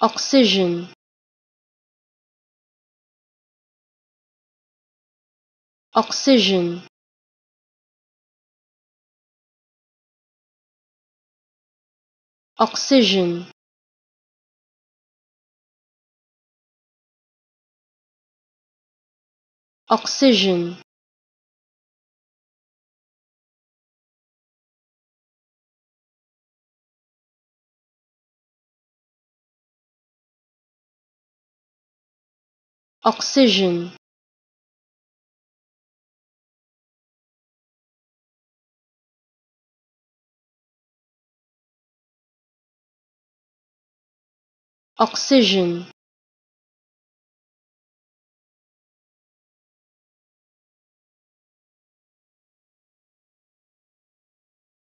oxygen. Oxygen. Oxygen. Oxygen oxygen. Oxygen